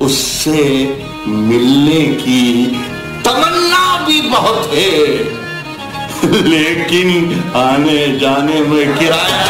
उससे मिलने की तमन्ना भी बहुत है। लेकिन आने जाने में किराया